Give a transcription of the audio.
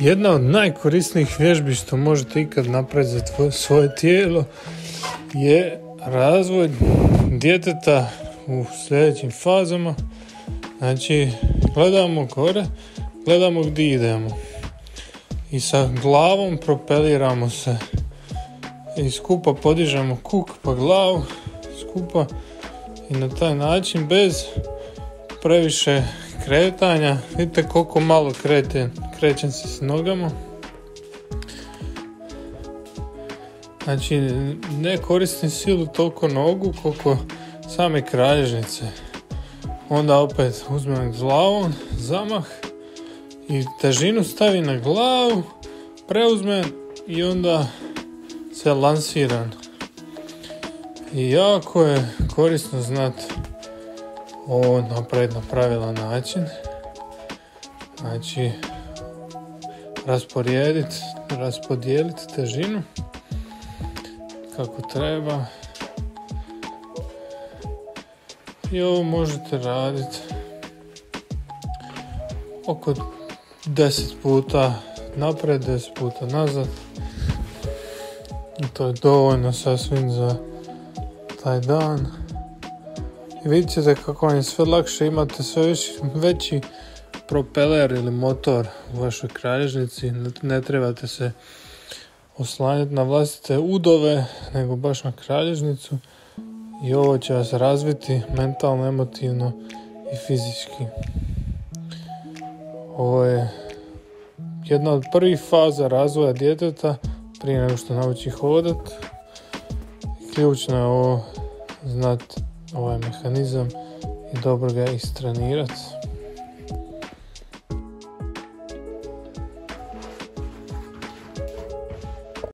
Jedna od najkorisnijih vježbi što možete ikad napraviti za tvoje, svoje tijelo je razvoj djeteta u sljedećim fazama. Znači, gledamo gore, gledamo gdje idemo. I sa glavom propeliramo se. I skupa podižemo kuk pa glavu, skupa i na taj način bez previše kretanja. Vidite koliko malo kretem, krećem se s nogama. Znači ne koristim silu toliko nogu koliko same kralježnice. Onda opet uzmem glavom, zamah i težinu stavi na glavu, preuzmem i onda se lansiram. I jako je korisno znati ovo napraviti na pravilan način. Znači, rasporediti, raspodijeliti težinu kako treba. I ovo možete raditi oko 10 puta napred, 10 puta nazad. I to je dovoljno sasvim za taj dan. I vidite kako vam je sve lakše, imate sve veći propeler ili motor u vašoj kralježnici, ne trebate se oslanjati na vlastite udove, nego baš na kralježnicu i ovo će vas razviti mentalno, emotivno i fizički. Ovo je jedna od prvih faza razvoja djeteta prije nego što nauči hodat. Ključno je ovo znati ovaj mehanizam i dobro ga istrenirati.